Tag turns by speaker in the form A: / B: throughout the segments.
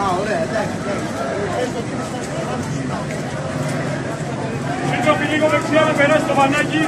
A: Α, ωραία, εντάξει, εντάξει.
B: Σύντροφοι λίγο δεξιά να περάσει το βανάκι.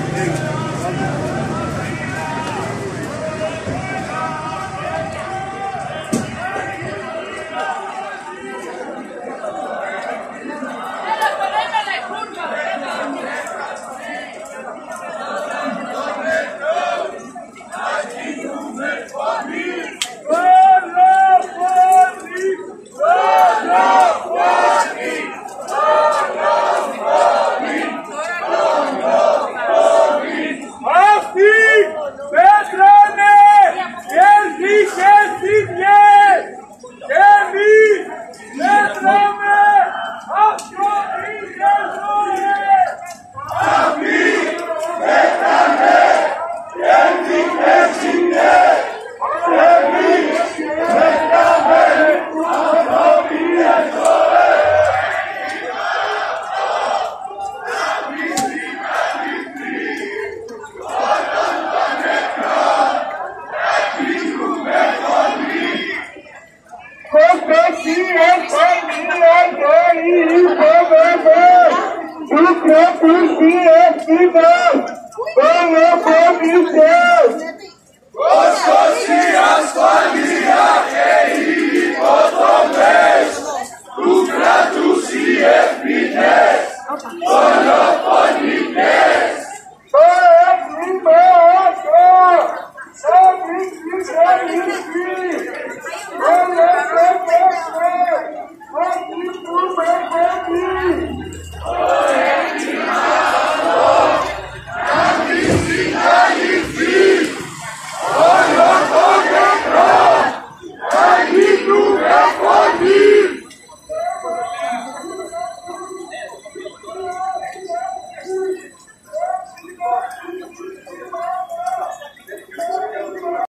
C: não podia se é não, eu não pode ser.